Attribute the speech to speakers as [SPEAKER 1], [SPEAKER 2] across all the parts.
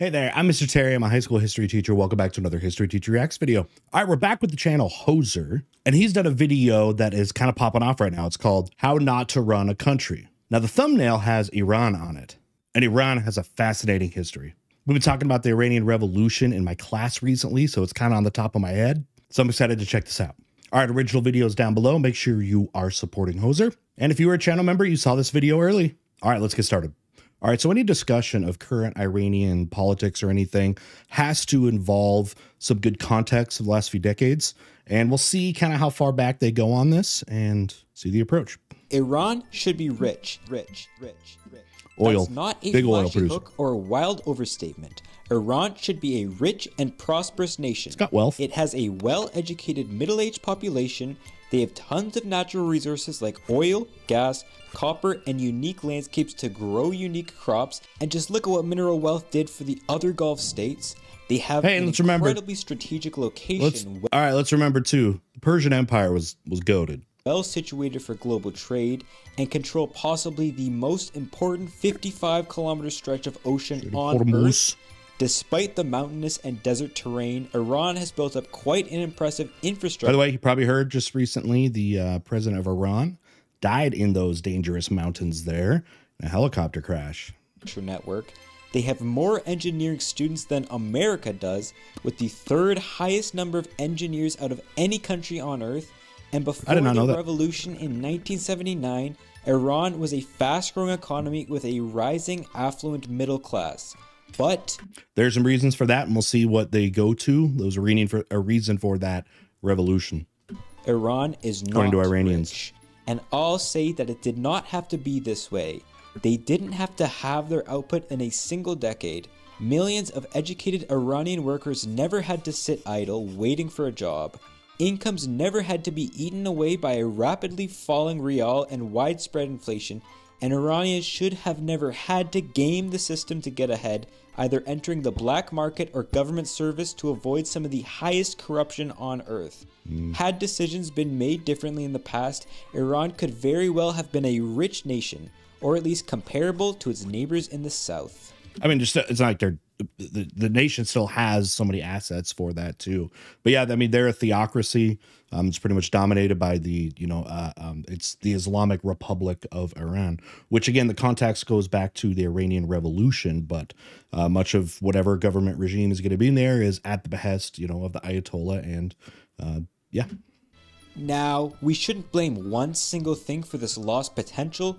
[SPEAKER 1] Hey there, I'm Mr. Terry. I'm a high school history teacher. Welcome back to another History Teacher Reacts video. All right, we're back with the channel Hoser, and he's done a video that is kind of popping off right now. It's called How Not to Run a Country. Now, the thumbnail has Iran on it, and Iran has a fascinating history. We've been talking about the Iranian Revolution in my class recently, so it's kind of on the top of my head. So I'm excited to check this out. All right, original videos down below. Make sure you are supporting Hoser. And if you were a channel member, you saw this video early. All right, let's get started. All right, so any discussion of current Iranian politics or anything has to involve some good context of the last few decades. And we'll see kind of how far back they go on this and see the approach.
[SPEAKER 2] Iran should be rich, rich, rich, rich.
[SPEAKER 1] Oil.
[SPEAKER 2] That's not a
[SPEAKER 1] Big oil producer.
[SPEAKER 2] hook or a wild overstatement. Iran should be a rich and prosperous nation.
[SPEAKER 1] It's got wealth.
[SPEAKER 2] It has a well-educated middle-aged population. They have tons of natural resources like oil, gas, copper, and unique landscapes to grow unique crops. And just look at what mineral wealth did for the other Gulf states. They have
[SPEAKER 1] Hey,
[SPEAKER 2] an
[SPEAKER 1] let's remember-
[SPEAKER 2] incredibly strategic location,
[SPEAKER 1] Let's all right. Let's remember too. The Persian Empire was was goaded.
[SPEAKER 2] well situated for global trade, and control possibly the most important 55 kilometer stretch of ocean on
[SPEAKER 1] Hormuz.
[SPEAKER 2] Earth. Despite the mountainous and desert terrain, Iran has built up quite an impressive infrastructure.
[SPEAKER 1] By the way, you probably heard just recently the uh, president of Iran died in those dangerous mountains there in a helicopter crash.
[SPEAKER 2] network. They have more engineering students than America does, with the third highest number of engineers out of any country on Earth. And before the
[SPEAKER 1] know that.
[SPEAKER 2] revolution in 1979, Iran was a fast growing economy with a rising affluent middle class. But
[SPEAKER 1] There's some reasons for that, and we'll see what they go to. There was a reason for a reason for that revolution.
[SPEAKER 2] Iran is not
[SPEAKER 1] According to Iranians.
[SPEAKER 2] rich. And all say that it did not have to be this way. They didn't have to have their output in a single decade. Millions of educated Iranian workers never had to sit idle waiting for a job. Incomes never had to be eaten away by a rapidly falling rial and widespread inflation, and Iranians should have never had to game the system to get ahead, either entering the black market or government service to avoid some of the highest corruption on earth. Mm. Had decisions been made differently in the past, Iran could very well have been a rich nation, or at least comparable to its neighbors in the south.
[SPEAKER 1] I mean, just it's not like they're the, the nation still has so many assets for that too. But yeah, I mean, they're a theocracy. Um, it's pretty much dominated by the you know uh, um, it's the Islamic Republic of Iran, which again the context goes back to the Iranian Revolution. But uh, much of whatever government regime is going to be in there is at the behest you know of the Ayatollah and uh, yeah.
[SPEAKER 2] Now, we shouldn't blame one single thing for this lost potential,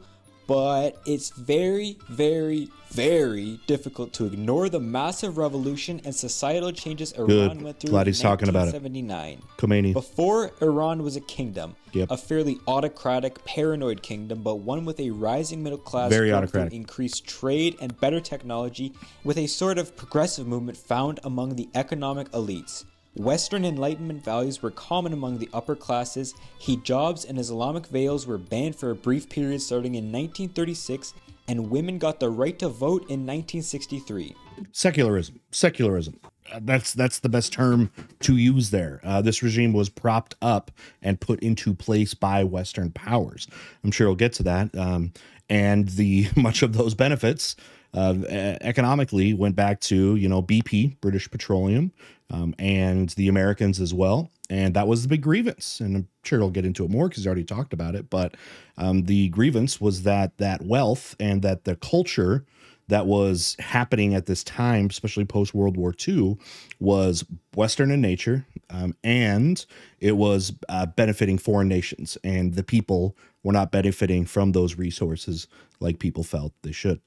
[SPEAKER 2] but it's very, very, very difficult to ignore the massive revolution and societal changes Iran
[SPEAKER 1] Good.
[SPEAKER 2] went through
[SPEAKER 1] Glad
[SPEAKER 2] in
[SPEAKER 1] he's talking about it.
[SPEAKER 2] 1979.
[SPEAKER 1] Khomeini.
[SPEAKER 2] Before Iran was a kingdom,
[SPEAKER 1] Yep.
[SPEAKER 2] a fairly autocratic, paranoid kingdom, but one with a rising middle class,
[SPEAKER 1] Very
[SPEAKER 2] through
[SPEAKER 1] autocratic.
[SPEAKER 2] increased trade and better technology, with a sort of progressive movement found among the economic elites. Western Enlightenment values were common among the upper classes. Hijabs and Islamic veils were banned for a brief period starting in 1936, and women got the right to vote in 1963.
[SPEAKER 1] secularism. Secularism. Uh, that's that's the best term to use there. Uh, this regime was propped up and put into place by western powers. I'm sure we'll get to that. Um, and the much of those benefits uh, economically went back to you know bp british petroleum um, and the americans as well. And that was the big grievance. And i'm sure we'll get into it more because you already talked about it. But um, the grievance was that that wealth and that the culture that was happening at this time, especially post World War II, was Western in nature, um, and it was uh, benefiting foreign nations, and the people were not benefiting from those resources like people felt they should.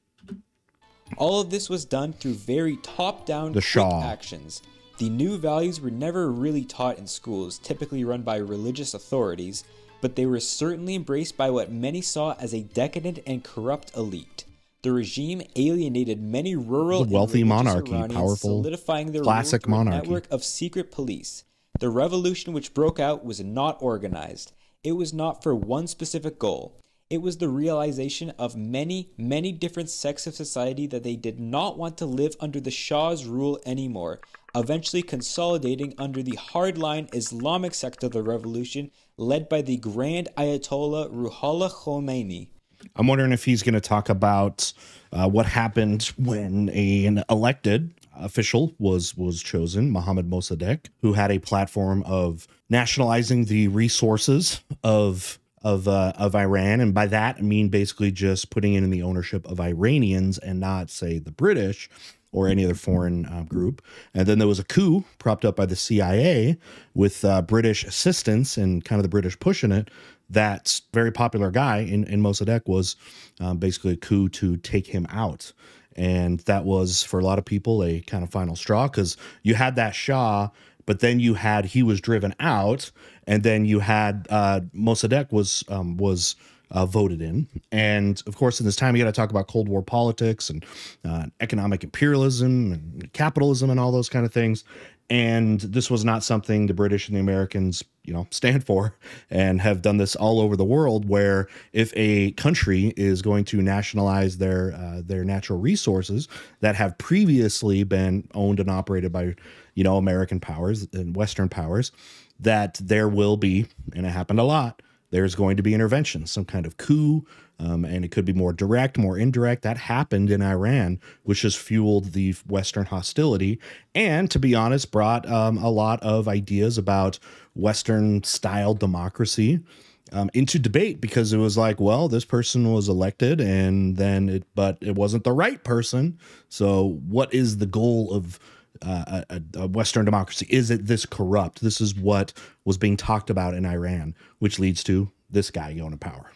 [SPEAKER 2] All of this was done through very top down
[SPEAKER 1] The Shah.
[SPEAKER 2] actions. The new values were never really taught in schools, typically run by religious authorities, but they were certainly embraced by what many saw as a decadent and corrupt elite. The regime alienated many rural
[SPEAKER 1] The wealthy monarchy,
[SPEAKER 2] Iranians,
[SPEAKER 1] powerful,
[SPEAKER 2] solidifying their
[SPEAKER 1] classic
[SPEAKER 2] rule through a
[SPEAKER 1] monarchy.
[SPEAKER 2] network of secret police. The revolution which broke out was not organized. It was not for one specific goal. It was the realization of many, many different sects of society that they did not want to live under the Shah's rule anymore, eventually consolidating under the hardline Islamic sect of the revolution led by the Grand Ayatollah Ruhollah Khomeini.
[SPEAKER 1] I'm wondering if he's going to talk about uh, what happened when a, an elected official was was chosen, Mohammad Mossadegh, who had a platform of nationalizing the resources of of uh, of Iran, and by that I mean basically just putting it in the ownership of Iranians and not say the British or any other foreign uh, group. And then there was a coup propped up by the CIA with uh, British assistance and kind of the British pushing it. That very popular guy in, in Mossadegh was um, basically a coup to take him out. And that was for a lot of people a kind of final straw because you had that Shah, but then you had he was driven out, and then you had uh, Mossadegh was um, was uh, voted in. And of course, in this time, you got to talk about Cold War politics and uh, economic imperialism and capitalism and all those kind of things. And this was not something the British and the Americans, you know, stand for and have done this all over the world. Where if a country is going to nationalize their uh, their natural resources that have previously been owned and operated by, you know, American powers and Western powers, that there will be, and it happened a lot, there's going to be intervention, some kind of coup, um, and it could be more direct, more indirect. That happened in Iran, which has fueled the Western hostility, and to be honest, brought um, a lot of ideas about Western style democracy. Um, into debate because it was like, well, this person was elected, and then it, but it wasn't the right person. So, what is the goal of uh, a, a, Western democracy? Is it this corrupt? This is what was being talked about in Iran, which leads to this guy going to power.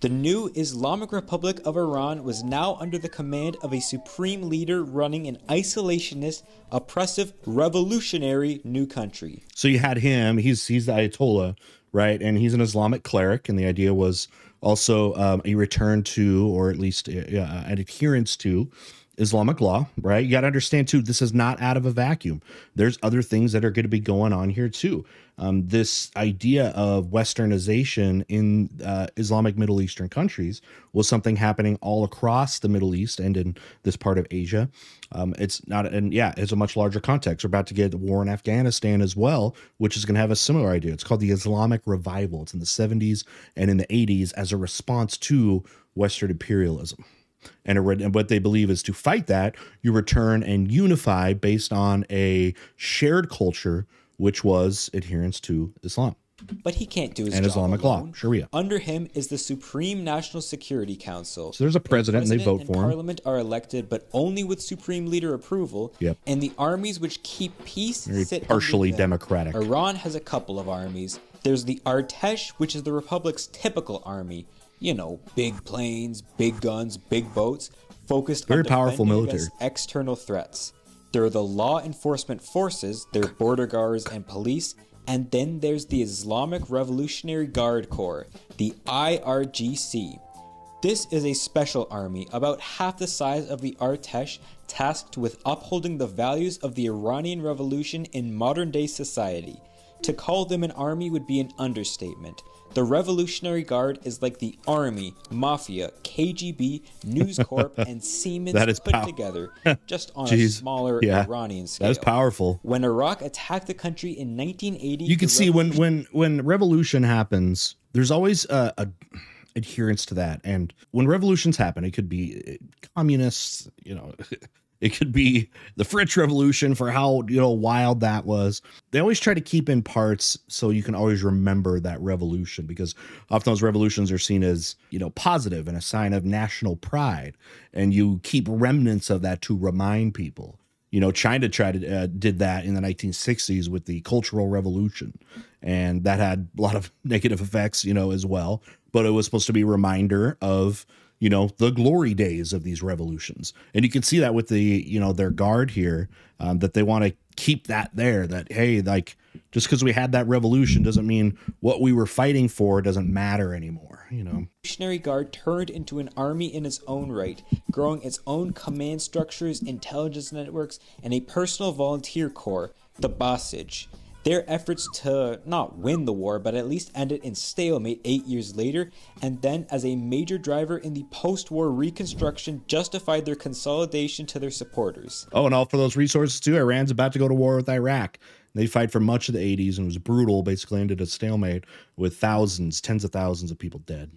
[SPEAKER 2] The new Islamic Republic of Iran was now under the command of a supreme leader running an isolationist, oppressive, revolutionary new country.
[SPEAKER 1] So you had him, he's he's the Ayatollah, right? And he's an Islamic cleric, and the idea was also um, a return to, or at least uh, an adherence to, Islamic law, right? You got to understand too, this is not out of a vacuum. There's other things that are going to be going on here too. Um, this idea of westernization in uh, Islamic Middle Eastern countries was something happening all across the Middle East and in this part of Asia. Um, it's not, and yeah, it's a much larger context. We're about to get the war in Afghanistan as well, which is going to have a similar idea. It's called the Islamic Revival. It's in the 70s and in the 80s as a response to Western imperialism. And, a, and, what they believe is to fight that, you return and unify based on a shared culture, which was adherence to Islam.
[SPEAKER 2] But he can't do his
[SPEAKER 1] and
[SPEAKER 2] job
[SPEAKER 1] Islamic
[SPEAKER 2] alone.
[SPEAKER 1] law, Sharia.
[SPEAKER 2] Under him is the Supreme National Security Council.
[SPEAKER 1] So there's a president,
[SPEAKER 2] the
[SPEAKER 1] and they vote
[SPEAKER 2] and
[SPEAKER 1] for him.
[SPEAKER 2] Parliament are elected, but only with supreme leader approval.
[SPEAKER 1] Yep.
[SPEAKER 2] And the armies which keep peace
[SPEAKER 1] Very
[SPEAKER 2] sit
[SPEAKER 1] partially democratic.
[SPEAKER 2] Iran has a couple of armies. There's the Artesh, which is the republic's typical army. You know, big planes, big guns, big boats, focused
[SPEAKER 1] Very
[SPEAKER 2] on
[SPEAKER 1] powerful military.
[SPEAKER 2] external threats. There are the law enforcement forces, their border guards and police, and then there's the Islamic Revolutionary Guard Corps, the IRGC. This is a special army, about half the size of the Artesh, tasked with upholding the values of the Iranian Revolution in modern day society. To call them an army would be an understatement. The Revolutionary Guard is like the Army, Mafia, KGB, News Corp, and Siemens
[SPEAKER 1] That is
[SPEAKER 2] put
[SPEAKER 1] pow-
[SPEAKER 2] together, just on a smaller
[SPEAKER 1] Yeah.
[SPEAKER 2] Iranian scale.
[SPEAKER 1] That is powerful.
[SPEAKER 2] When Iraq attacked the country in 1980,
[SPEAKER 1] You can see when
[SPEAKER 2] revolution-
[SPEAKER 1] when when revolution happens, there's always a, a adherence to that. And when revolutions happen, it could be uh, communists, you know, it could be the French Revolution for how you know wild that was. They always try to keep in parts so you can always remember that revolution because often those revolutions are seen as you know positive and a sign of national pride, and you keep remnants of that to remind people. You know, China tried to uh, did that in the 1960s with the Cultural Revolution, and that had a lot of negative effects, you know, as well. But it was supposed to be a reminder of you know the glory days of these revolutions, and you can see that with the you know their guard here um, that they want to keep that there. That hey, like just because we had that revolution doesn't mean what we were fighting for doesn't matter anymore. You know,
[SPEAKER 2] Revolutionary Guard turned into an army in its own right, growing its own command structures, intelligence networks, and a personal volunteer corps, the Basij. Their efforts to not win the war, but at least end it in stalemate eight years later, and then as a major driver in the post war reconstruction, justified their consolidation to their supporters.
[SPEAKER 1] Oh, and all for those resources too. Iran's about to go to war with Iraq. They fight for much of the 80s and it was brutal, basically ended a stalemate with thousands, tens of thousands of people dead.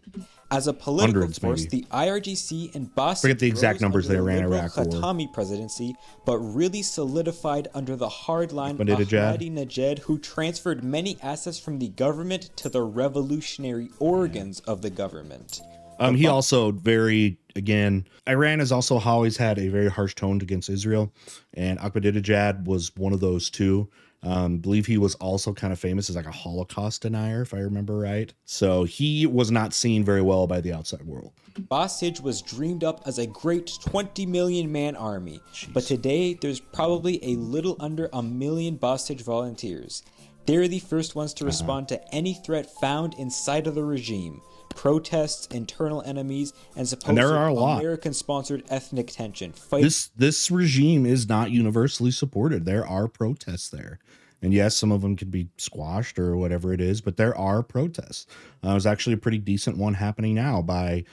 [SPEAKER 2] As a political
[SPEAKER 1] Hundreds,
[SPEAKER 2] force,
[SPEAKER 1] maybe.
[SPEAKER 2] the IRGC and Basij
[SPEAKER 1] Forget the exact numbers they ran
[SPEAKER 2] liberal
[SPEAKER 1] Iraq war.
[SPEAKER 2] Khatami presidency, but really solidified under the hardline
[SPEAKER 1] Ahmadinejad.
[SPEAKER 2] Who transferred many assets from the government to the revolutionary organs of the government.
[SPEAKER 1] Um, he also very again. Iran has also always had a very harsh tone against Israel, and Ahmadinejad was one of those too. Um, believe he was also kind of famous as like a Holocaust denier, if I remember right. So he was not seen very well by the outside world.
[SPEAKER 2] Basij was dreamed up as a great 20 million man army, but today there's probably a little under a million Basij volunteers. They're the first ones
[SPEAKER 1] Uh-huh.
[SPEAKER 2] to respond to any threat found inside of the regime protests, internal enemies, and supposed
[SPEAKER 1] there are a lot.
[SPEAKER 2] American sponsored ethnic tension. Fight
[SPEAKER 1] This this regime is not universally supported. There are protests there. And yes, some of them could be squashed or whatever it is, but there are protests. Uh, there's actually a pretty decent one happening now by,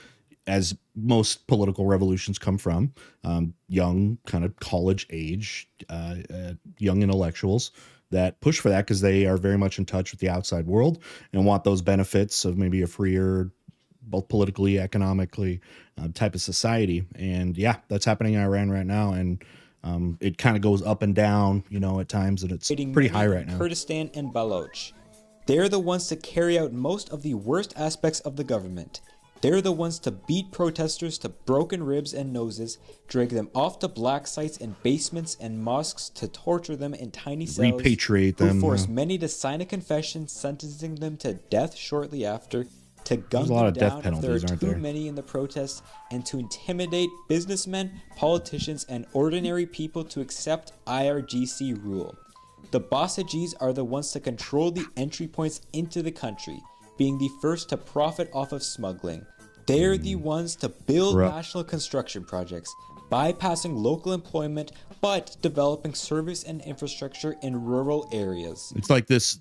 [SPEAKER 1] as most political revolutions come from, um, young, kind of college age, uh, uh, young intellectuals that push for that because they are very much in touch with the outside world and want those benefits of maybe a freer, both politically, economically, uh, type of society. And yeah, that's happening in Iran right now. And um, it kind of goes up and down, you know, at times, and it's pretty high right now.
[SPEAKER 2] Kurdistan and Baloch. They're the ones to carry out most of the worst aspects of the government. They're the ones to beat protesters to broken ribs and noses, drag them off to black sites and basements and mosques to torture them in tiny cells,
[SPEAKER 1] Repatriate
[SPEAKER 2] who
[SPEAKER 1] them,
[SPEAKER 2] force
[SPEAKER 1] uh,
[SPEAKER 2] many to sign a confession sentencing them to death shortly after, to gun
[SPEAKER 1] a
[SPEAKER 2] them
[SPEAKER 1] lot of death
[SPEAKER 2] down if there are too
[SPEAKER 1] there?
[SPEAKER 2] many in the protests, and to intimidate businessmen, politicians, and ordinary people to accept IRGC rule. The Basijis are the ones to control the entry points into the country, being the first to profit off of smuggling. They're the mm. ones to build national construction projects, bypassing local employment but developing service and infrastructure in rural areas.
[SPEAKER 1] It's like this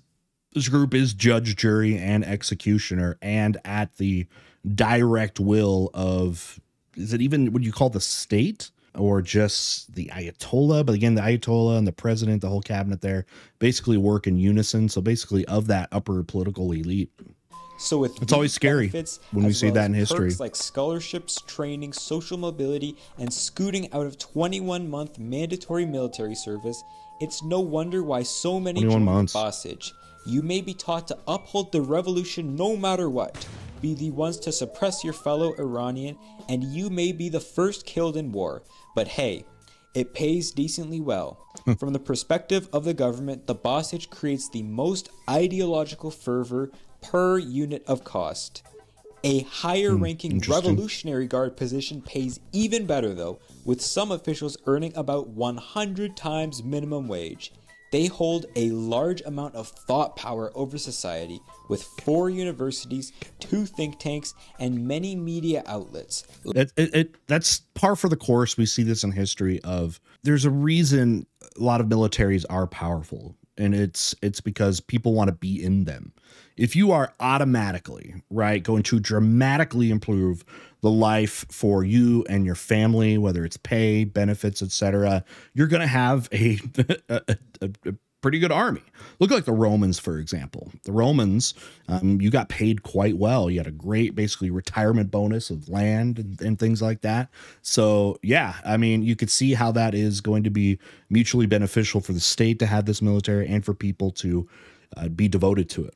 [SPEAKER 1] this group is judge, jury, and executioner, and at the direct will of is it even would you call the state or just the Ayatollah? But again, the Ayatollah and the president, the whole cabinet there, basically work in unison. So basically, of that upper political elite.
[SPEAKER 2] So with
[SPEAKER 1] It's always scary
[SPEAKER 2] benefits,
[SPEAKER 1] when we see
[SPEAKER 2] well
[SPEAKER 1] that in history.
[SPEAKER 2] perks like scholarships, training, social mobility, and scooting out of 21 month mandatory military service, it's no wonder why so many join Basij. You may be taught to uphold the revolution no matter what, be the ones to suppress your fellow Iranian, and you may be the first killed in war. But hey, it pays decently well. Hmm. From the perspective of the government, the Basij creates the most ideological fervor per unit of cost. A higher hmm, ranking
[SPEAKER 1] interesting.
[SPEAKER 2] Revolutionary Guard position pays even better though, with some officials earning about 100 times minimum wage. They hold a large amount of thought power over society, with four universities, two think tanks, and many media outlets.
[SPEAKER 1] it, it, it that's par for the course we see this in history of there's a reason a lot of militaries are powerful and it's it's because people want to be in them. If you are automatically right going to dramatically improve the life for you and your family whether it's pay benefits etc you're going to have a, a, a, a pretty good army. Look like the romans for example. The romans um, you got paid quite well. You had a great basically retirement bonus of land and, and things like that. So yeah i mean you could see how that is going to be mutually beneficial for the state to have this military and for people to uh, be devoted to it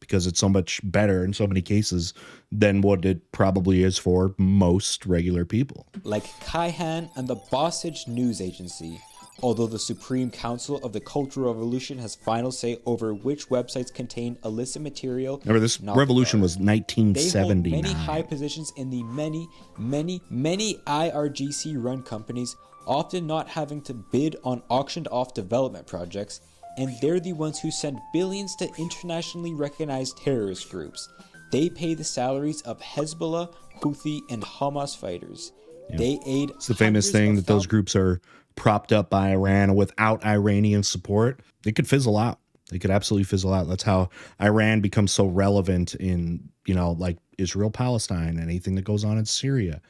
[SPEAKER 1] because it's so much better in so many cases than what it probably is for most regular people.
[SPEAKER 2] Like Kayhan and the Basij News Agency. Although the Supreme Council of the Cultural Revolution has final say over which websites contain illicit material,
[SPEAKER 1] remember this revolution was
[SPEAKER 2] They hold many high positions in the many, many, many IRGC run companies, often not having to bid on auctioned off development projects, and they're the ones who send billions to internationally recognized terrorist groups. They pay the salaries of Hezbollah, Houthi, and Hamas fighters. They aid
[SPEAKER 1] It's the famous thing that those groups are propped up by Iran without Iranian support. it could fizzle out. It could absolutely fizzle out. That's how Iran becomes so relevant in, you know, like Israel, Palestine, anything that goes on in Syria.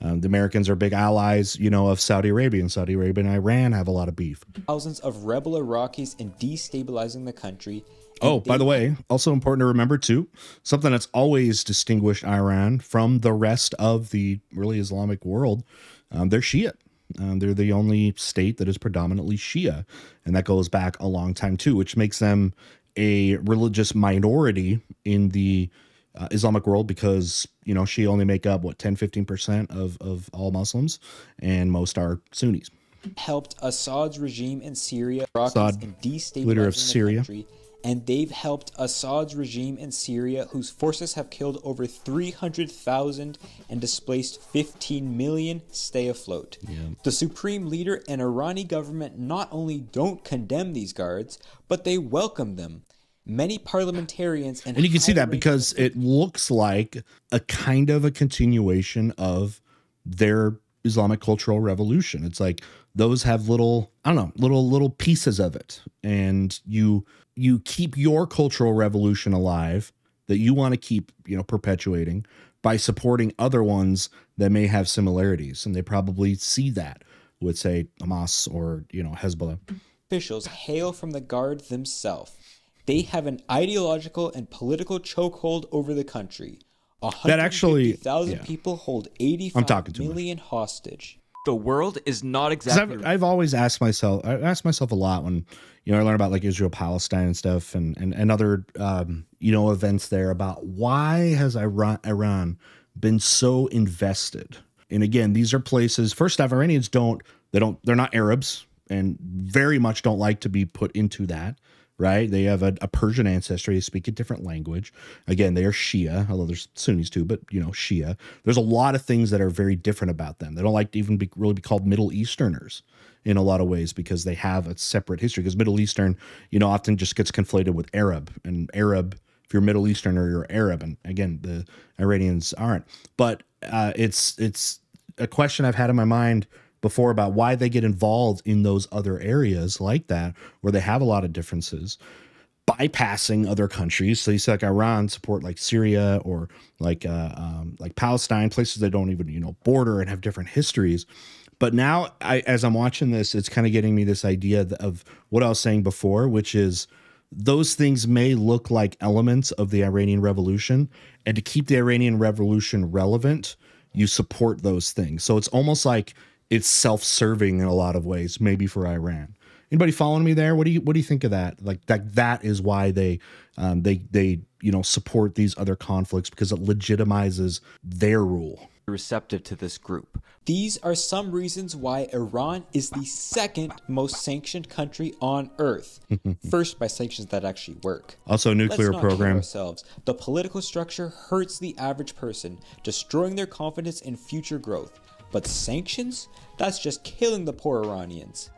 [SPEAKER 1] Um, the Americans are big allies, you know, of Saudi Arabia, and Saudi Arabia and Iran have a lot of beef.
[SPEAKER 2] Thousands of rebel Iraqis in destabilizing the country.
[SPEAKER 1] Oh, by the way, also important to remember too, something that's always distinguished Iran from the rest of the really Islamic world. Um, they're Shia. Um, they're the only state that is predominantly Shia, and that goes back a long time too, which makes them a religious minority in the uh, Islamic world because you know Shia only make up what 10 15% of of all Muslims and most are Sunnis.
[SPEAKER 2] Helped Assad's regime in Syria,
[SPEAKER 1] Assad, leader of
[SPEAKER 2] the
[SPEAKER 1] Syria.
[SPEAKER 2] country, and they've helped Assad's regime in Syria, whose forces have killed over 300,000 and displaced 15 million, stay afloat. The supreme leader and Irani government not only don't condemn these guards, but they welcome them. Many parliamentarians and
[SPEAKER 1] And you can see that because it looks like a kind of a continuation of their Islamic cultural revolution. It's like those have little, I don't know, little little pieces of it. And you you keep your cultural revolution alive that you want to keep, you know, perpetuating by supporting other ones that may have similarities. And they probably see that with say Hamas or, you know, Hezbollah.
[SPEAKER 2] officials hail from the guard themselves. They have an ideological and political chokehold over the country.
[SPEAKER 1] That actually-
[SPEAKER 2] 150,000
[SPEAKER 1] yeah.
[SPEAKER 2] people hold 85
[SPEAKER 1] talking too much.
[SPEAKER 2] million hostage.
[SPEAKER 3] The world is not exactly.
[SPEAKER 1] I've, I've always asked myself, I asked myself a lot when, you know, I learn about like Israel, Palestine and stuff and, and, and other, um, you know, events there about why has Iran, Iran been so invested? And again, these are places, first off, Iranians don't, they don't, they're not Arabs and very much don't like to be put into that. Right, they have a, a Persian ancestry. They speak a different language. Again, they are Shia, although there's Sunnis too, but you know, Shia. There's a lot of things that are very different about them. They don't like to even be really be called Middle Easterners in a lot of ways because they have a separate history. Because Middle Eastern, you know, often just gets conflated with Arab, and Arab, if you're Middle Eastern or you're Arab, and again, the Iranians aren't. But uh, it's it's a question I've had in my mind before about why they get involved in those other areas like that where they have a lot of differences bypassing other countries. So you see like Iran support like Syria or like uh, um, like Palestine, places that don't even you know border and have different histories. But now, I, as I'm watching this, it's kind of getting me this idea of what I was saying before, which is those things may look like elements of the Iranian Revolution, and to keep the Iranian Revolution relevant, you support those things. So it's almost like it's self-serving in a lot of ways, maybe for Iran. Anybody following me there? What do you what do you think of that? Like that that is why they um, they they you know support these other conflicts because it legitimizes their rule.
[SPEAKER 3] receptive to this group.
[SPEAKER 2] These are some reasons why Iran is the second most sanctioned country on earth. First, by sanctions that actually work.
[SPEAKER 1] Also, nuclear
[SPEAKER 2] Let's not
[SPEAKER 1] program.
[SPEAKER 2] ourselves. The political structure hurts the average person, destroying their confidence in future growth. But sanctions? That's just killing the poor Iranians.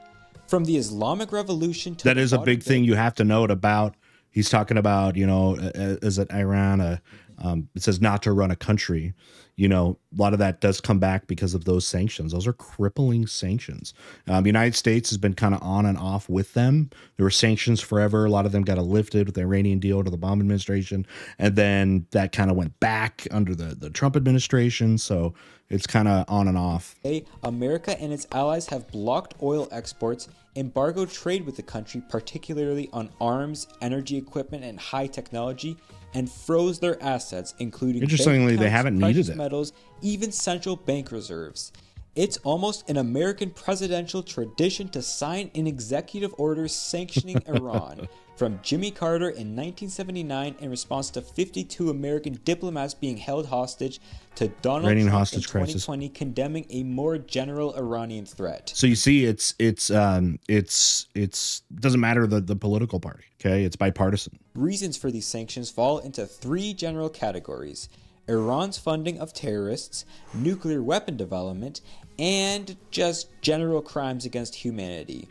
[SPEAKER 2] From the Islamic Revolution to
[SPEAKER 1] That is a big thing you have to note about. He's talking about you know is it Iran? Uh, um, it says not to run a country. You know, a lot of that does come back because of those sanctions. Those are crippling sanctions. Um, the United States has been kind of on and off with them. There were sanctions forever. A lot of them got lifted with the Iranian deal under the Obama administration, and then that kind of went back under the the Trump administration. So it's kind of on and off.
[SPEAKER 2] America and its allies have blocked oil exports, embargoed trade with the country, particularly on arms, energy equipment, and high technology, and froze their assets, including
[SPEAKER 1] Interestingly, they
[SPEAKER 2] accounts,
[SPEAKER 1] haven't needed
[SPEAKER 2] precious
[SPEAKER 1] it.
[SPEAKER 2] metals, even central bank reserves. It's almost an American presidential tradition to sign an executive order sanctioning Iran. From Jimmy Carter in 1979 in response to 52 American diplomats being held hostage to Donald Trump
[SPEAKER 1] hostage
[SPEAKER 2] in
[SPEAKER 1] crisis.
[SPEAKER 2] 2020 condemning a more general Iranian threat.
[SPEAKER 1] So you see, it's it's um it's it's doesn't matter the the political party. Okay, it's bipartisan.
[SPEAKER 2] Reasons for these sanctions fall into three general categories Iran's funding of terrorists, nuclear weapon development, and just general crimes against humanity.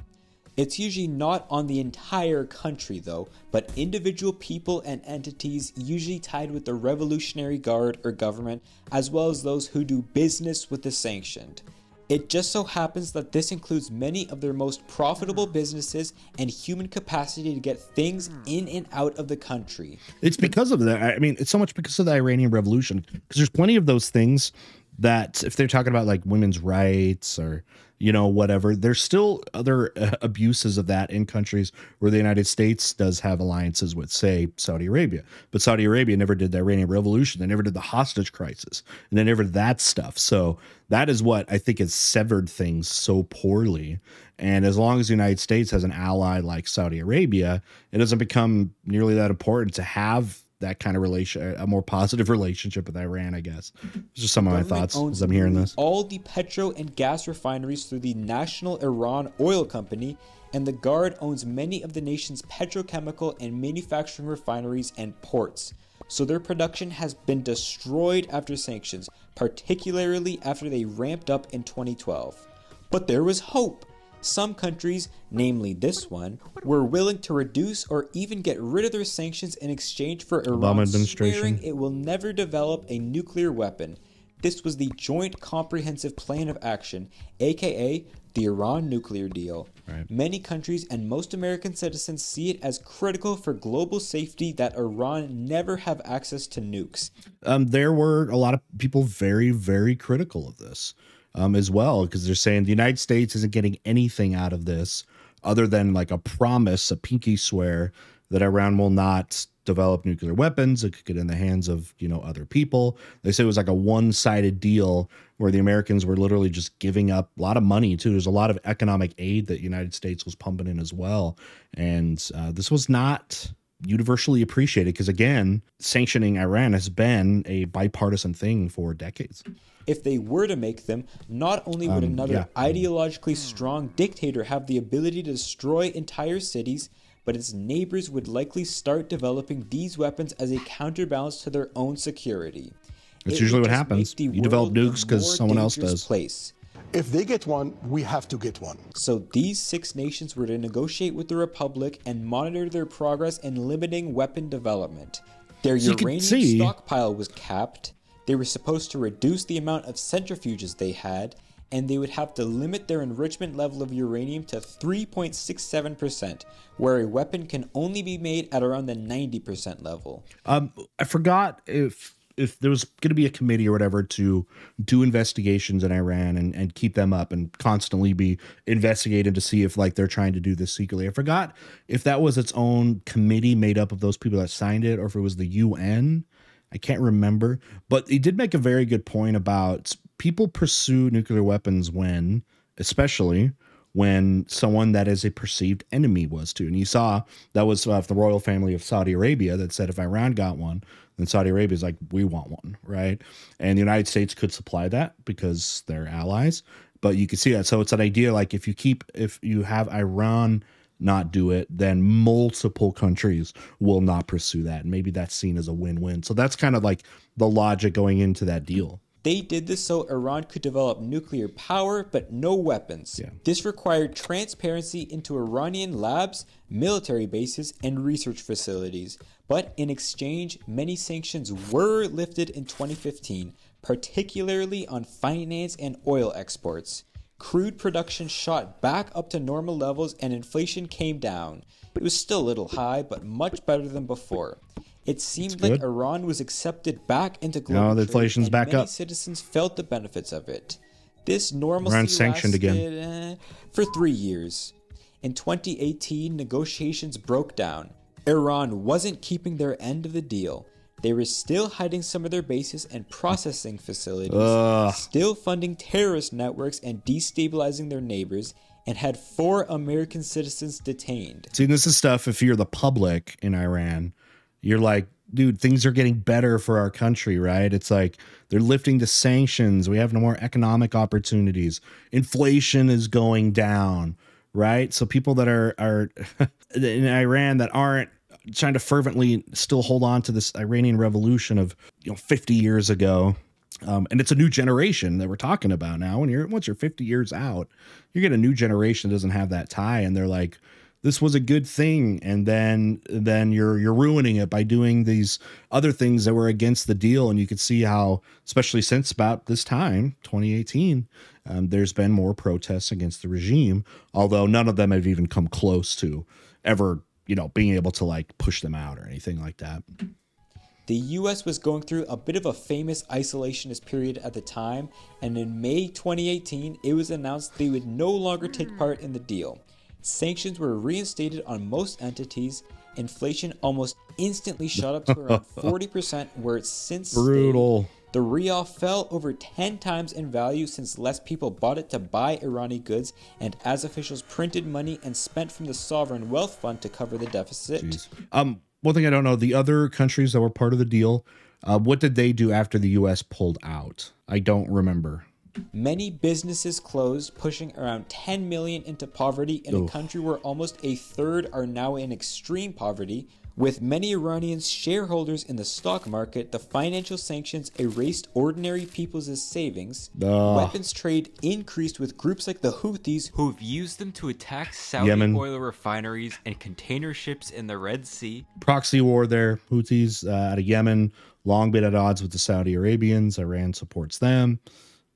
[SPEAKER 2] It's usually not on the entire country, though, but individual people and entities usually tied with the Revolutionary Guard or government, as well as those who do business with the sanctioned. It just so happens that this includes many of their most profitable businesses and human capacity to get things in and out of the country.
[SPEAKER 1] It's because of that. I mean, it's so much because of the Iranian Revolution. Because there's plenty of those things that if they're talking about like women's rights or you know whatever. There's still other uh, abuses of that in countries where the united states does have alliances with say saudi arabia. But saudi arabia never did the iranian revolution. They never did the hostage crisis. And they never did that stuff. So that is what i think has severed things so poorly. And as long as the united states has an ally like saudi arabia it doesn't become nearly that important to have that kind of relation, a more positive relationship with Iran, I guess. It's just some of my thoughts as I'm hearing this.
[SPEAKER 2] All the petro and gas refineries through the National Iran Oil Company, and the Guard owns many of the nation's petrochemical and manufacturing refineries and ports. So their production has been destroyed after sanctions, particularly after they ramped up in 2012. But there was hope. Some countries, namely this one, were willing to reduce or even get rid of their sanctions in exchange for Iran
[SPEAKER 1] administration.
[SPEAKER 2] swearing it will never develop a nuclear weapon. This was the Joint Comprehensive Plan of Action, aka the Iran nuclear deal. Many countries and most American citizens see it as critical for global safety that Iran never have access to nukes.
[SPEAKER 1] um, there were a lot of people very, very critical of this um, as well, because they're saying the United States isn't getting anything out of this other than like a promise, a pinky swear that Iran will not develop nuclear weapons. It could get in the hands of you know other people. They say it was like a one-sided deal where the Americans were literally just giving up a lot of money too. There's a lot of economic aid that United States was pumping in as well, and uh, this was not universally appreciated because again sanctioning iran has been a bipartisan thing for decades
[SPEAKER 2] If they were to make them, not only would um, another
[SPEAKER 1] yeah.
[SPEAKER 2] ideologically hmm. strong dictator have the ability to destroy entire cities, but its neighbors would likely start developing these weapons as a counterbalance to their own security.
[SPEAKER 1] That's
[SPEAKER 2] It
[SPEAKER 1] usually what happens. You develop
[SPEAKER 2] nukes a
[SPEAKER 1] nukes 'cause
[SPEAKER 2] more
[SPEAKER 1] someone else does.
[SPEAKER 2] Place.
[SPEAKER 4] If they get one, we have to get one.
[SPEAKER 2] So these six nations were to negotiate with the Republic and monitor their progress in limiting weapon development. Their
[SPEAKER 1] So you
[SPEAKER 2] uranium
[SPEAKER 1] see-
[SPEAKER 2] stockpile was capped. They were supposed to reduce the amount of centrifuges they had, and they would have to limit their enrichment level of uranium to 3.67%, where a weapon can only be made at around the 90% level.
[SPEAKER 1] um i forgot if if there was going to be a committee or whatever to do investigations in iran and, and keep them up and constantly be investigated to see if like they're trying to do this secretly. I forgot if that was its own committee made up of those people that signed it or if it was the un I can't remember, but he did make a very good point about people pursue nuclear weapons when, especially when someone that is a perceived enemy was to. And you saw that was uh, the royal family of Saudi Arabia that said if Iran got one, then Saudi Arabia is like, we want one, right? And the United States could supply that because they're allies. But you can see that. So it's an idea like if you keep, if you have Iran not do it, then multiple countries will not pursue that. And maybe that's seen as a win win. So that's kind of like the logic going into that deal.
[SPEAKER 2] They did this so Iran could develop nuclear power but no weapons. This required transparency into Iranian labs, military bases, and research facilities. But in exchange, many sanctions were lifted in 2015, particularly on finance and oil exports. Crude production shot back up to normal levels and inflation came down. It was still a little high, but much better than before. It seemed like. Iran was accepted back into global
[SPEAKER 1] No, the
[SPEAKER 2] trade,
[SPEAKER 1] inflation's
[SPEAKER 2] and
[SPEAKER 1] back
[SPEAKER 2] many
[SPEAKER 1] up.
[SPEAKER 2] citizens felt the benefits of it. This normalcy
[SPEAKER 1] Iran's sanctioned again.
[SPEAKER 2] uh, for three years. In 2018, negotiations broke down. Iran wasn't keeping their end of the deal. They were still hiding some of their bases and processing facilities, still funding terrorist networks and destabilizing their neighbors, and had four American citizens detained.
[SPEAKER 1] See, this is stuff if you're the public in Iran, you're like, dude, things are getting better for our country, right? It's like they're lifting the sanctions. We have no more economic opportunities. Inflation is going down, right? So people that are are in Iran that aren't trying to fervently still hold on to this Iranian revolution of you know 50 years ago. Um, and it's a new generation that we're talking about now. And you're once you're 50 years out, you get a new generation that doesn't have that tie, and they're like, this was a good thing and then then you're you're ruining it by doing these other things that were against the deal. And you could see how especially since about this time 2018 um, there's been more protests against the regime although none of them have even come close to ever you know being able to like push them out or anything like that.
[SPEAKER 2] The US was going through a bit of a famous isolationist period at the time, and in May 2018, it was announced they would no longer take part in the deal. Sanctions were reinstated on most entities. Inflation almost instantly shot up to around 40%, where it's since stayed.
[SPEAKER 1] Brutal.
[SPEAKER 2] The rial fell over 10 times in value since less people bought it to buy Irani goods, and as officials printed money and spent from the sovereign wealth fund to cover the deficit.
[SPEAKER 1] Um, one thing I don't know: the other countries that were part of the deal, uh, what did they do after the U.S. pulled out? I don't remember.
[SPEAKER 2] Many businesses closed, pushing around 10 million into poverty in a country where almost a third are now in extreme poverty. With many Iranians shareholders in the stock market, the financial sanctions erased ordinary people's savings.
[SPEAKER 1] Ugh.
[SPEAKER 2] Weapons trade increased with groups like the Houthis,
[SPEAKER 3] Who've used them to attack Saudi
[SPEAKER 1] Yemen.
[SPEAKER 3] oil refineries and container ships in the Red Sea.
[SPEAKER 1] Proxy war there. Houthis uh, out of Yemen, long been at odds with the Saudi Arabians. Iran supports them.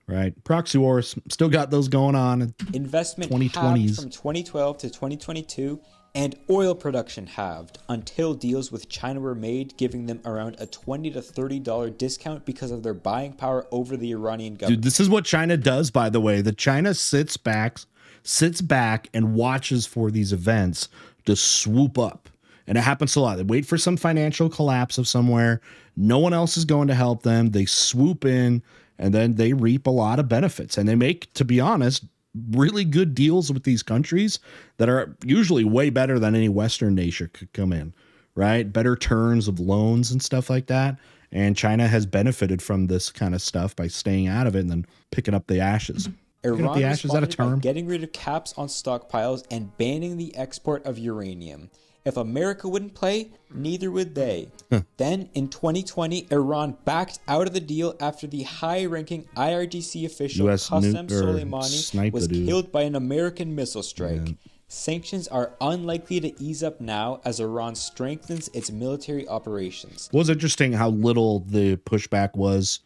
[SPEAKER 1] Right. Proxy wars still got those going on.
[SPEAKER 2] investment
[SPEAKER 1] 2020s.
[SPEAKER 2] halved from 2012 to 2022, and oil production halved until deals with China were made, giving them around a 20 to 30 dollar discount because of their buying power over the Iranian government.
[SPEAKER 1] Dude, this is what China does, by the way. The China sits back, sits back and watches for these events to swoop up. And it happens a lot. They wait for some financial collapse of somewhere. No one else is going to help them. They swoop in and then they reap a lot of benefits. And they make, to be honest, really good deals with these countries that are usually way better than any Western nation could come in, right? Better terms of loans and stuff like that. And China has benefited from this kind of stuff by staying out of it and then picking up the ashes. Picking up
[SPEAKER 2] Iran
[SPEAKER 1] the ashes, is that a term?
[SPEAKER 2] getting rid of caps on stockpiles and banning the export of uranium. If America wouldn't play, neither would they. then in 2020, Iran backed out of the deal after the high-ranking IRGC official
[SPEAKER 1] US
[SPEAKER 2] Qasem Soleimani was
[SPEAKER 1] dude.
[SPEAKER 2] killed by an American missile strike. Sanctions are unlikely to ease up now as Iran strengthens its military operations.
[SPEAKER 1] It was interesting how little the pushback was,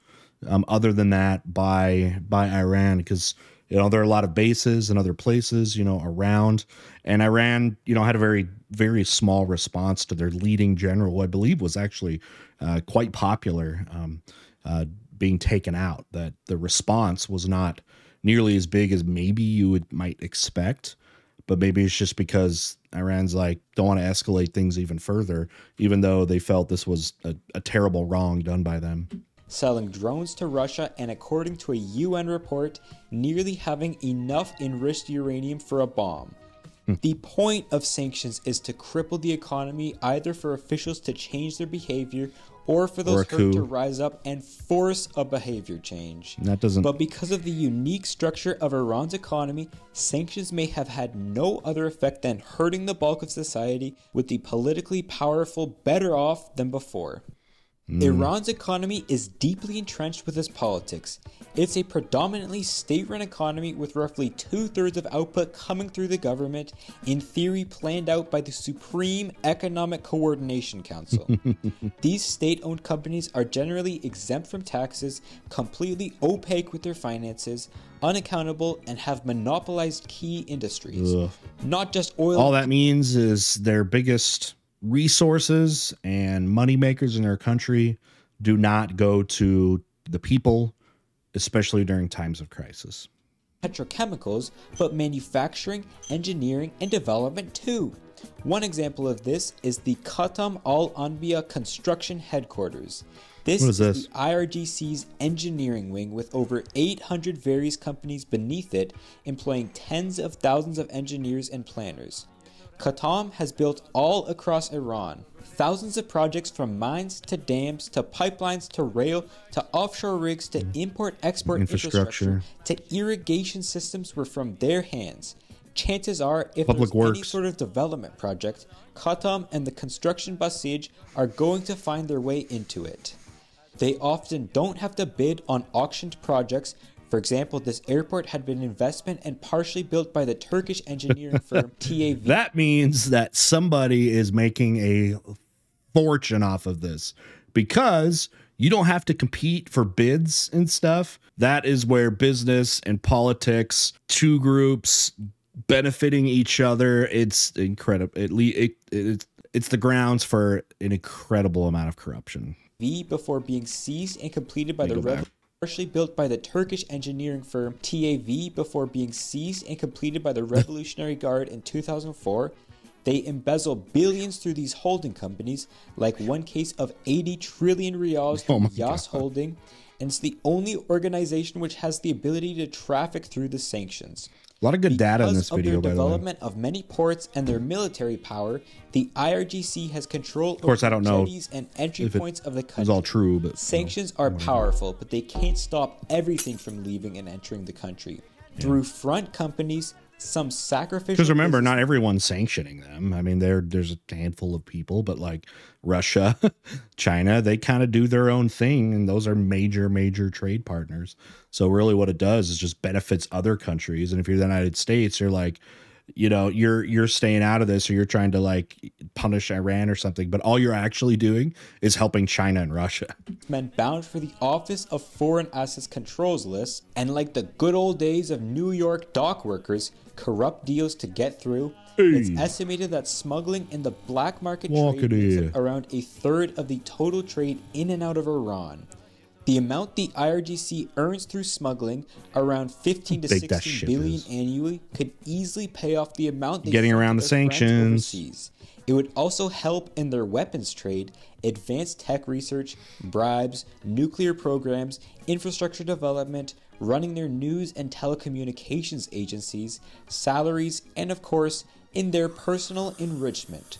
[SPEAKER 1] um, other than that by by Iran, because you know there are a lot of bases and other places you know around, and Iran you know had a very very small response to their leading general, who I believe was actually uh, quite popular, um, uh, being taken out. That the response was not nearly as big as maybe you would might expect but maybe it's just because Iran's like don't want to escalate things even further, even though they felt this was a, a terrible wrong done by them.
[SPEAKER 2] Selling drones to Russia, and according to a UN report, nearly having enough enriched uranium for a bomb. Hmm. The point of sanctions is to cripple the economy, either for officials to change their behavior or for those
[SPEAKER 1] Or
[SPEAKER 2] hurt
[SPEAKER 1] coup.
[SPEAKER 2] to rise up and force a behavior change.
[SPEAKER 1] That doesn't.
[SPEAKER 2] But because of the unique structure of Iran's economy, sanctions may have had no other effect than hurting the bulk of society, with the politically powerful better off than before. Hmm. Iran's economy is deeply entrenched with its politics. It's a predominantly state run economy with roughly two thirds of output coming through the government, in theory planned out by the Supreme Economic Coordination Council. These state owned companies are generally exempt from taxes, completely opaque with their finances, unaccountable, and have monopolized key industries.
[SPEAKER 1] Ugh.
[SPEAKER 2] Not just oil.
[SPEAKER 1] all that means is their biggest resources and money makers in their country do not go to the people, especially during times of crisis.
[SPEAKER 2] petrochemicals, but manufacturing, engineering, and development too. One example of this is the Khatam Al Anbiya Construction Headquarters. This
[SPEAKER 1] is this?
[SPEAKER 2] the IRGC's engineering wing with over 800 various companies beneath it, employing tens of thousands of engineers and planners. Khatam has built all across Iran. Thousands of projects from mines to dams to pipelines to rail to offshore rigs to import export
[SPEAKER 1] Infrastructure.
[SPEAKER 2] infrastructure to irrigation systems were from their hands. Chances are, if
[SPEAKER 1] Public
[SPEAKER 2] there's any sort of development project, Khatam and the construction Basij are going to find their way into it. They often don't have to bid on auctioned projects. For example, this airport had been an investment and partially built by the Turkish engineering firm TAV.
[SPEAKER 1] That means that somebody is making a fortune off of this because you don't have to compete for bids and stuff. That is where business and politics, two groups benefiting each other, it's incredible. It, it, it it's the grounds for an incredible amount of corruption.
[SPEAKER 2] V before being seized and completed by the
[SPEAKER 1] me go back.
[SPEAKER 2] Rev- partially built by the Turkish engineering firm TAV before being seized and completed by the Revolutionary Guard in 2004. They embezzle billions through these holding companies, like one case of 80 trillion rials
[SPEAKER 1] Oh
[SPEAKER 2] through
[SPEAKER 1] my
[SPEAKER 2] Yas Holding, and it's the only organization which has the ability to traffic through the sanctions.
[SPEAKER 1] A lot of good data in
[SPEAKER 2] Because
[SPEAKER 1] this
[SPEAKER 2] of
[SPEAKER 1] video,
[SPEAKER 2] their
[SPEAKER 1] by the way.
[SPEAKER 2] development of many ports and their military power, the IRGC has control of
[SPEAKER 1] course, I don't know
[SPEAKER 2] and entry points of the country.
[SPEAKER 1] It's all true, but
[SPEAKER 2] Sanctions are powerful, but they can't stop everything from leaving and entering the country. Through front companies, some sacrificial.
[SPEAKER 1] because remember,
[SPEAKER 2] business-
[SPEAKER 1] not everyone's sanctioning them. I mean, there there's a handful of people, but like Russia, China, they kind of do their own thing, and those are major, major trade partners. So really, what it does is just benefits other countries. And if you're the United States, you're like, you know, you're you're staying out of this, or you're trying to like punish Iran or something. But all you're actually doing is helping China and Russia.
[SPEAKER 2] men bound for the Office of Foreign Assets Controls list, and like the good old days of New York dock workers, corrupt deals to get through. It's estimated that smuggling in the black market
[SPEAKER 1] Walk
[SPEAKER 2] trade makes around a third of the total trade in and out of Iran. The amount the IRGC earns through smuggling, around 15 to
[SPEAKER 1] Big that
[SPEAKER 2] 16
[SPEAKER 1] ship
[SPEAKER 2] billion
[SPEAKER 1] is.
[SPEAKER 2] annually, could easily pay off the amount they
[SPEAKER 1] Getting around the sanctions.
[SPEAKER 2] It would also help in their weapons trade, advanced tech research, bribes, nuclear programs, infrastructure development, running their news and telecommunications agencies, salaries, and of course, in their personal enrichment.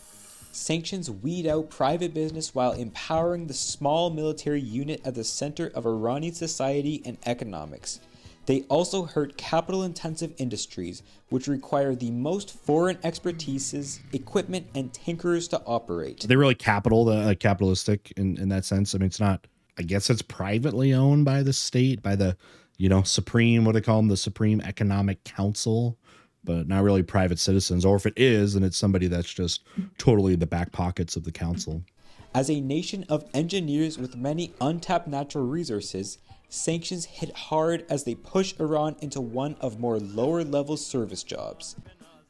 [SPEAKER 2] Sanctions weed out private business while empowering the small military unit at the center of Iranian society and economics. They also hurt capital intensive industries, which require the most foreign expertises, equipment, and tinkerers to operate.
[SPEAKER 1] They're they really capital, the uh, capitalistic in in that sense. I mean, it's not. I guess it's privately owned by the state, by the you know supreme. What do they call them? The Supreme Economic Council, but not really private citizens. Or if it is, then it's somebody that's just totally in the back pockets of the council.
[SPEAKER 2] As a nation of engineers with many untapped natural resources, sanctions hit hard as they push Iran into one of more lower level service jobs.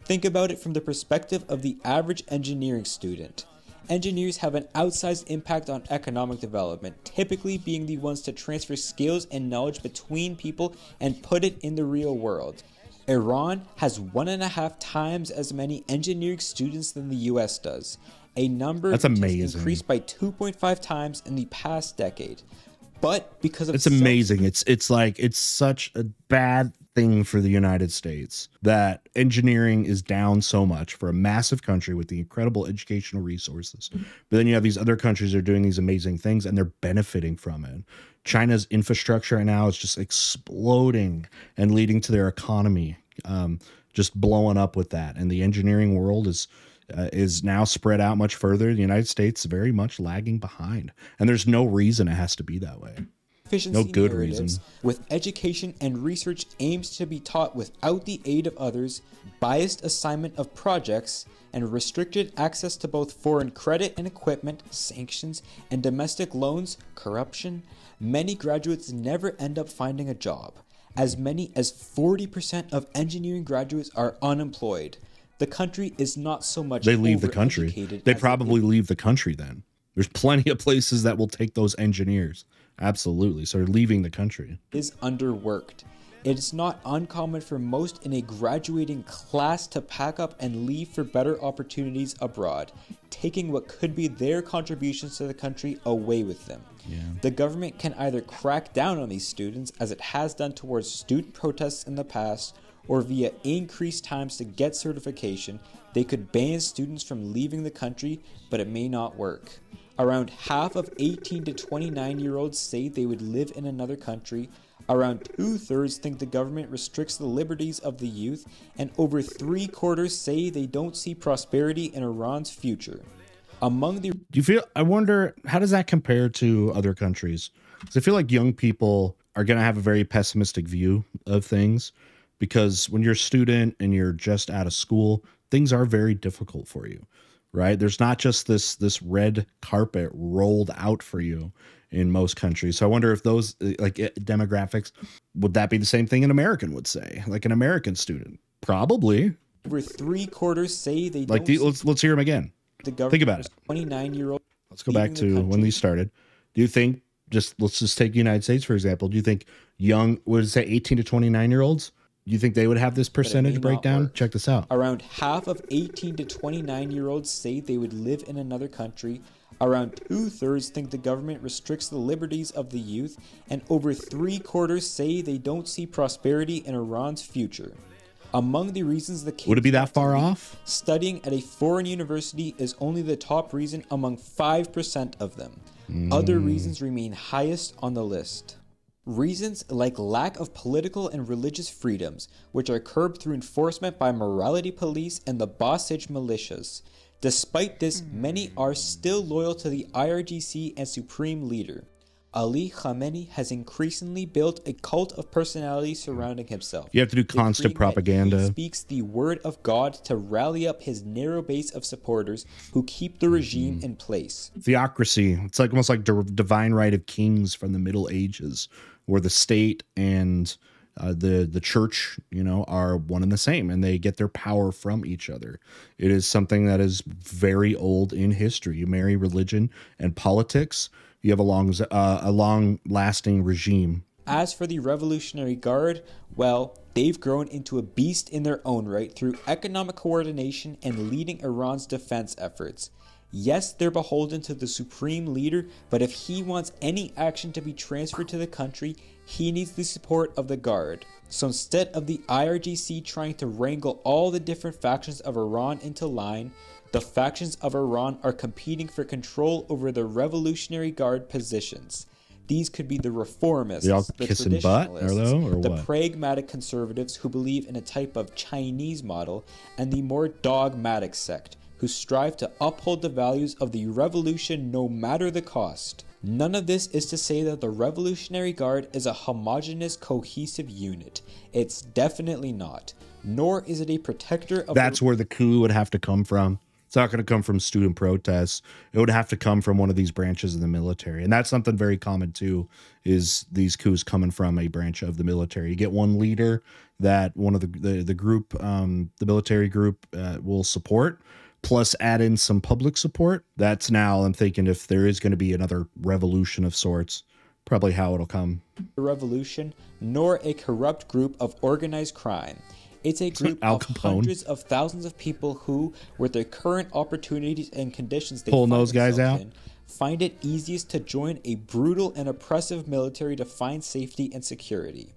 [SPEAKER 2] Think about it from the perspective of the average engineering student. Engineers have an outsized impact on economic development, typically being the ones to transfer skills and knowledge between people and put it in the real world. Iran has one and a half times as many engineering students than the US does, a number
[SPEAKER 1] That's amazing.
[SPEAKER 2] increased by 2.5 times in the past decade. But because of
[SPEAKER 1] It's
[SPEAKER 2] self-
[SPEAKER 1] amazing. It's it's like it's such a bad thing for the United States that engineering is down so much for a massive country with the incredible educational resources. But then you have these other countries that are doing these amazing things and they're benefiting from it. China's infrastructure right now is just exploding and leading to their economy um, just blowing up with that. And the engineering world is uh, is now spread out much further. The United States very much lagging behind, and there's no reason it has to be that way.
[SPEAKER 2] efficiency
[SPEAKER 1] No good reason.
[SPEAKER 2] with education and research aims to be taught without the aid of others, biased assignment of projects, and restricted access to both foreign credit and equipment, sanctions, and domestic loans, corruption, many graduates never end up finding a job. As many as 40% of engineering graduates are unemployed. The country is not so much
[SPEAKER 1] They leave the country. They probably leave the country then. There's plenty of places that will take those engineers. Absolutely. So they're leaving the country.
[SPEAKER 2] is underworked. It is not uncommon for most in a graduating class to pack up and leave for better opportunities abroad, taking what could be their contributions to the country away with them. The government can either crack down on these students, as it has done towards student protests in the past, or via increased times to get certification, they could ban students from leaving the country, but it may not work. Around half of 18 to 29 year olds say they would live in another country. Around two thirds think the government restricts the liberties of the youth, and over three quarters say they don't see prosperity in Iran's future. Among the
[SPEAKER 1] Do you feel? I wonder how does that compare to other countries? Because I feel like young people are going to have a very pessimistic view of things because when you're a student and you're just out of school, things are very difficult for you, right? There's not just this this red carpet rolled out for you in most countries. So I wonder if those like uh, demographics would that be the same thing an American would say, like an American student? Probably.
[SPEAKER 2] over three quarters say they
[SPEAKER 1] Like the, let's let's hear them again.
[SPEAKER 2] The government.
[SPEAKER 1] about it.
[SPEAKER 2] 29 year old
[SPEAKER 1] Let's go back
[SPEAKER 2] leaving the
[SPEAKER 1] to when these started. Do you think just let's just take the United States for example? Do you think young it say 18 to 29 year olds? Do you think they would have this percentage breakdown? Check this out.
[SPEAKER 2] Around half of 18 to 29 year olds say they would live in another country. Around two thirds think the government restricts the liberties of the youth, and over three quarters say they don't see prosperity in Iran's future. Among the reasons the kids
[SPEAKER 1] Would it be that far off?
[SPEAKER 2] Studying at a foreign university is only the top reason among 5% of them. Other
[SPEAKER 1] Hmm.
[SPEAKER 2] reasons remain highest on the list. Reasons like lack of political and religious freedoms, which are curbed through enforcement by morality police and the Basij militias. Despite this, many are still loyal to the IRGC and supreme leader. Ali Khamenei has increasingly built a cult of personality surrounding himself.
[SPEAKER 1] You have to do constant propaganda.
[SPEAKER 2] He speaks the word of God to rally up his narrow base of supporters who keep the regime
[SPEAKER 1] Mm-hmm.
[SPEAKER 2] in place.
[SPEAKER 1] theocracy. It's like almost like the divine right of kings from the Middle Ages, where the state and uh, the the church, you know, are one and the same, and they get their power from each other. It is something that is very old in history. You marry religion and politics, you have a long uh, a long lasting regime.
[SPEAKER 2] As for the Revolutionary Guard, well, they've grown into a beast in their own right through economic coordination and leading Iran's defense efforts. Yes, they're beholden to the supreme leader, but if he wants any action to be transferred to the country, he needs the support of the Guard. So instead of the IRGC trying to wrangle all the different factions of Iran into line, the factions of Iran are competing for control over the Revolutionary Guard positions. These could be the reformists, the
[SPEAKER 1] kissing butt, or
[SPEAKER 2] traditionalists, the
[SPEAKER 1] what?
[SPEAKER 2] pragmatic conservatives who believe in a type of Chinese model, and the more dogmatic sect who strive to uphold the values of the revolution no matter the cost. None of this is to say that the Revolutionary Guard is a homogeneous, cohesive unit. It's definitely not. Nor is it a protector of
[SPEAKER 1] That's
[SPEAKER 2] the
[SPEAKER 1] where the coup would have to come from. It's not going to come from student protests. It would have to come from one of these branches of the military, and that's something very common too. Is these coups coming from a branch of the military? You get one leader that one of the the, the group, um, the military group, uh, will support, plus add in some public support. That's now I'm thinking if there is going to be another revolution of sorts, probably how it'll come.
[SPEAKER 2] A revolution, nor a corrupt group of organized crime. It's a group
[SPEAKER 1] Al
[SPEAKER 2] of
[SPEAKER 1] Capone.
[SPEAKER 2] hundreds of thousands of people who, with their current opportunities and conditions they
[SPEAKER 1] Pulling those guys out?
[SPEAKER 2] in, find it easiest to join a brutal and oppressive military to find safety and security.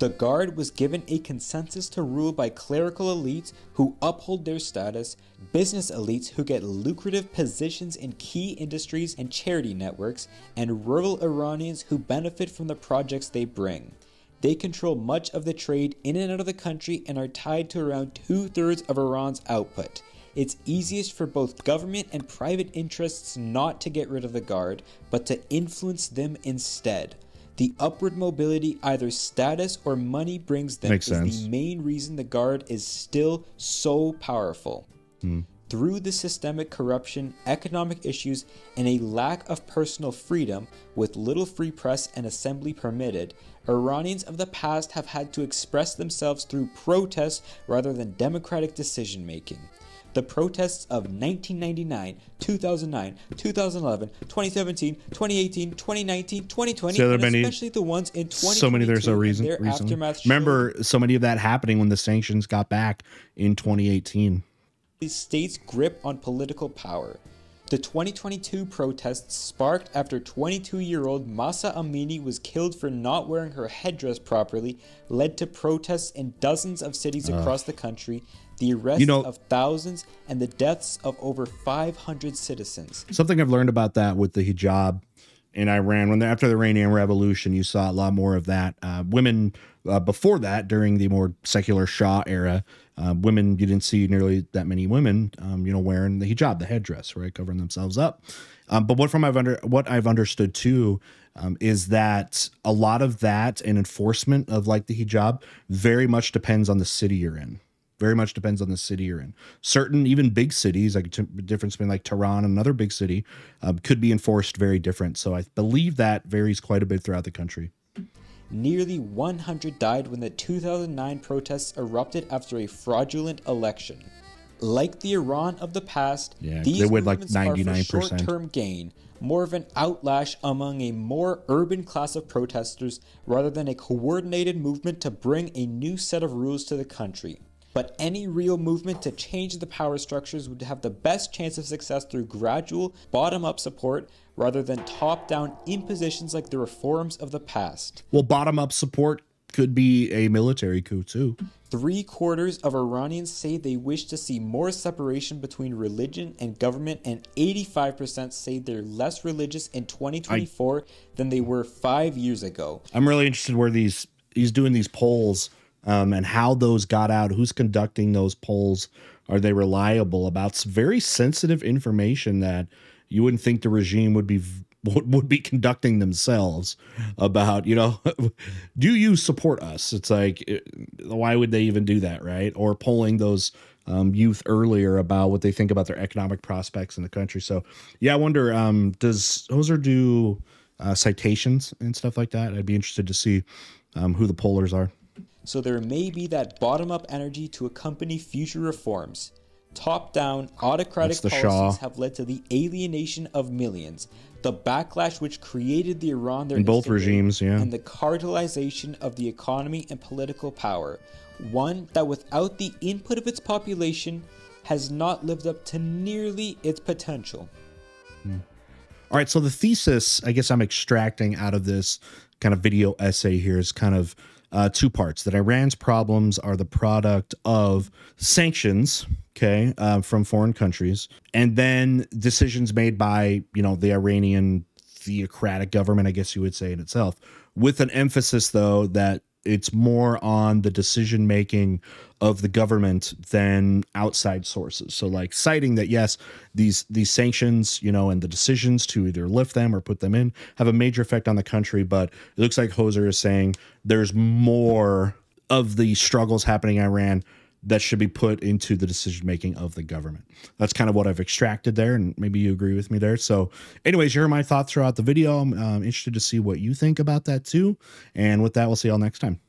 [SPEAKER 2] The Guard was given a consensus to rule by clerical elites who uphold their status, business elites who get lucrative positions in key industries and charity networks, and rural Iranians who benefit from the projects they bring. They control much of the trade in and out of the country and are tied to around two thirds of Iran's output. It's easiest for both government and private interests not to get rid of the Guard, but to influence them instead. The upward mobility either status or money brings them
[SPEAKER 1] Makes
[SPEAKER 2] is
[SPEAKER 1] sense.
[SPEAKER 2] the main reason the Guard is still so powerful. Hmm. Through the systemic corruption, economic issues, and a lack of personal freedom, with little free press and assembly permitted, Iranians of the past have had to express themselves through protest rather than democratic decision making. The protests of 1999, 2009, 2011, 2017, 2018, 2019, 2020,
[SPEAKER 1] So
[SPEAKER 2] and
[SPEAKER 1] many-
[SPEAKER 2] especially the ones in 2022
[SPEAKER 1] so many there's no reason.
[SPEAKER 2] their
[SPEAKER 1] reason. Remember so many of that happening when the sanctions got back in 2018.
[SPEAKER 2] the state's grip on political power. The 2022 protests sparked after 22 year old Mahsa Amini was killed for not wearing her headdress properly led to protests in dozens of cities across the country, the arrest
[SPEAKER 1] You know-
[SPEAKER 2] of thousands, and the deaths of over 500 citizens.
[SPEAKER 1] Something I've learned about that with the hijab in Iran, when after the Iranian Revolution, you saw a lot more of that. Uh, women uh, before that, during the more secular Shah era, uh, women you didn't see nearly that many women, um, you know, wearing the hijab, the headdress, right, covering themselves up. Um, but what from I've under what I've understood too um, is that a lot of that and enforcement of like the hijab very much depends on the city you're in very much depends on the city you're in. Certain, even big cities, like t- difference between like Tehran and another big city, um, could be enforced very different. So I believe that varies quite a bit throughout the country.
[SPEAKER 2] Nearly 100 died when the 2009 protests erupted after a fraudulent election. Like the Iran of the past,
[SPEAKER 1] Yeah,
[SPEAKER 2] these
[SPEAKER 1] they would like
[SPEAKER 2] movements are
[SPEAKER 1] 99%.
[SPEAKER 2] for short-term gain, more of an outlash among a more urban class of protesters rather than a coordinated movement to bring a new set of rules to the country. But any real movement to change the power structures would have the best chance of success through gradual, bottom up support rather than top down impositions like the reforms of the past.
[SPEAKER 1] Well, bottom up support could be a military coup too.
[SPEAKER 2] Three quarters of Iranians say they wish to see more separation between religion and government, and 85% say they're less religious in 2024 than they were five years ago.
[SPEAKER 1] I'm really interested where these he's doing these polls um, and how those got out. Who's conducting those polls? Are they reliable about very sensitive information that you wouldn't think the regime would be would, be conducting themselves about? You know, do you support us? It's like, why would they even do that, right? Or polling those. Um, youth earlier about what they think about their economic prospects in the country. So, yeah, I wonder, um, does Hoser do uh, citations and stuff like that? I'd be interested to see um, who the pollers are.
[SPEAKER 2] So there may be that bottom up energy to accompany future reforms. Top down, autocratic policies
[SPEAKER 1] Shah.
[SPEAKER 2] have led to the alienation of millions, the backlash which created the Iran there
[SPEAKER 1] In both regimes, yeah.
[SPEAKER 2] and the cartelization of the economy and political power. One that, without the input of its population, has not lived up to nearly its potential. Hmm.
[SPEAKER 1] All right, so the thesis, I guess I'm extracting out of this kind of video essay here is kind of uh, two parts. That Iran's problems are the product of sanctions, okay, uh, from foreign countries, and then decisions made by you know the Iranian theocratic government, I guess you would say in itself, with an emphasis though that it's more on the decision making of the government than outside sources. So like citing that yes, these these sanctions, you know, and the decisions to either lift them or put them in have a major effect on the country, but it looks like Hoser is saying there's more of the struggles happening in Iran that should be put into the decision making of the government. That's kind of what I've extracted there, and maybe you agree with me there. So, anyways, here are my thoughts throughout the video. I'm um, interested to see what you think about that too. And with that, we'll see y'all next time.